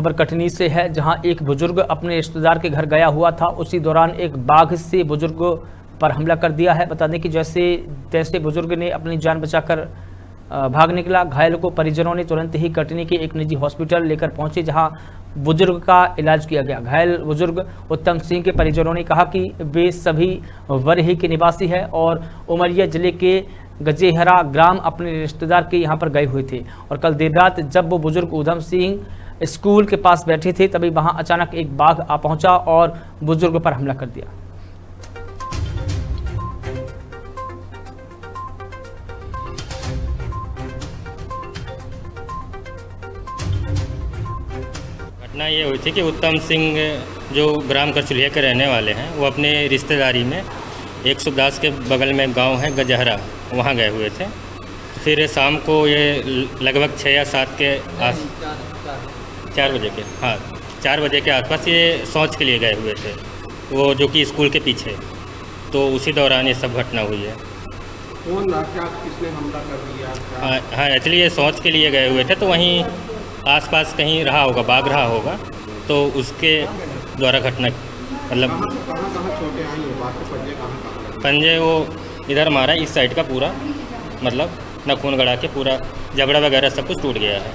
खबर कटनी से है, जहाँ एक बुज़ुर्ग अपने रिश्तेदार के घर गया हुआ था। उसी दौरान एक बाघ से बुज़ुर्ग पर हमला कर दिया है। बता दें कि जैसे, तैसे बुज़ुर्ग ने अपनी जान बचाकर भाग निकला। घायल को परिजनों ने तुरंत ही कटनी के एक निजी हॉस्पिटल लेकर पहुँचे, जहाँ बुज़ुर्ग का इलाज किया गया। घायल बुज़ुर्ग उत्तम सिंह के परिजनों ने कहा कि वे सभी वरही के निवासी है और उमरिया ज़िले के गजेहरा ग्राम अपने रिश्तेदार के यहाँ पर गए हुए थे। और कल देर रात जब वो बुज़ुर्ग उधम सिंह स्कूल के पास बैठी थी, तभी वहाँ अचानक एक बाघ आ पहुँचा और बुज़ुर्ग पर हमला कर दिया। घटना ये हुई थी कि उत्तम सिंह जो ग्राम करचुलिया के रहने वाले हैं, वो अपने रिश्तेदारी में एक सुखदास के बगल में गाँव है, गजहरा, वहाँ गए हुए थे। फिर शाम को ये लगभग छः या सात के आस चार बजे के हाँ चार बजे के आसपास ये शौच के लिए गए हुए थे वो जो कि स्कूल के पीछे। तो उसी दौरान ये सब घटना हुई है। कौन क्या किसने हमला कर दिया? हाँ हाँ एक्चुअली ये शौच के लिए गए हुए थे तो वहीं आसपास कहीं रहा होगा बाघ रहा होगा तो उसके द्वारा घटना मतलब? पंजे वो इधर मारा इस साइड का पूरा मतलब नखून गड़ा के पूरा जबड़ा वगैरह सब कुछ टूट गया है।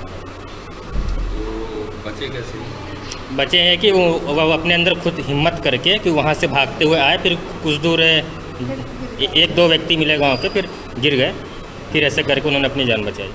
बचे कैसे बचे हैं कि वो वो अपने अंदर खुद हिम्मत करके कि वहाँ से भागते हुए आए फिर कुछ दूर एक दो व्यक्ति मिले गाँव के फिर गिर गए। फिर ऐसे करके उन्होंने अपनी जान बचाई।